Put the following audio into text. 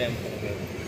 店铺 cũng.